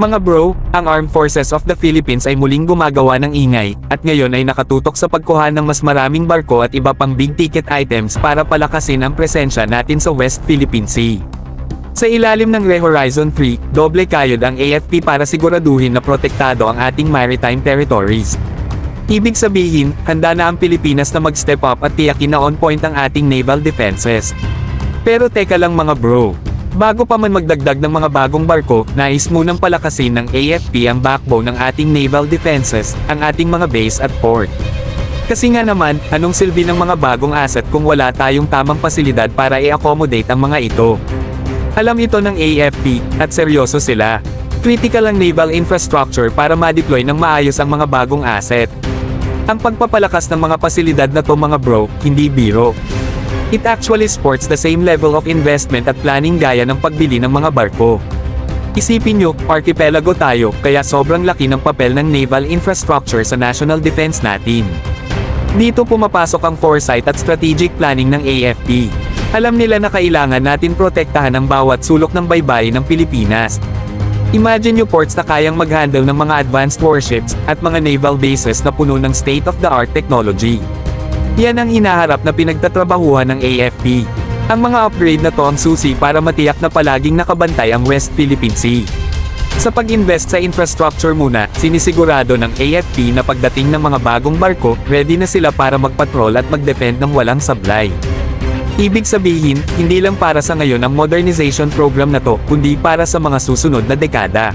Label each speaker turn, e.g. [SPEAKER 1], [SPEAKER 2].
[SPEAKER 1] Mga bro, ang Armed Forces of the Philippines ay muling gumagawa ng ingay, at ngayon ay nakatutok sa pagkuha ng mas maraming barko at iba pang big ticket items para palakasin ang presensya natin sa West Philippine Sea. Sa ilalim ng Re Horizon 3, doble kayod ang AFP para siguraduhin na protektado ang ating maritime territories. Ibig sabihin, handa na ang Pilipinas na mag-step up at tiyakin na on point ang ating naval defenses. Pero teka lang mga bro, Bago pa man magdagdag ng mga bagong barko, nais munang palakasin ng AFP ang backbone ng ating naval defenses, ang ating mga base at port. Kasi nga naman, anong silbi ng mga bagong asset kung wala tayong tamang pasilidad para i-accommodate ang mga ito? Alam ito ng AFP, at seryoso sila. Critical ang naval infrastructure para ma-deploy ng maayos ang mga bagong asset. Ang pagpapalakas ng mga pasilidad na to mga bro, hindi biro. It actually sports the same level of investment at planning gaya ng pagbili ng mga barko. Isipin nyo, archipelago tayo, kaya sobrang laki ng papel ng naval infrastructure sa national defense natin. Dito pumapasok ang foresight at strategic planning ng AFP. Alam nila na kailangan natin protektahan ang bawat sulok ng baybayin ng Pilipinas. Imagine nyo ports na kayang mag-handle ng mga advanced warships, at mga naval bases na puno ng state-of-the-art technology. Yan ang hinaharap na pinagtatrabahuhan ng AFP. Ang mga upgrade na to ang susi para matiyak na palaging nakabantay ang West Philippine Sea. Sa pag-invest sa infrastructure muna, sinisigurado ng AFP na pagdating ng mga bagong barko, ready na sila para magpatrol at mag-defend ng walang sablay. Ibig sabihin, hindi lang para sa ngayon ang modernization program na to, kundi para sa mga susunod na dekada.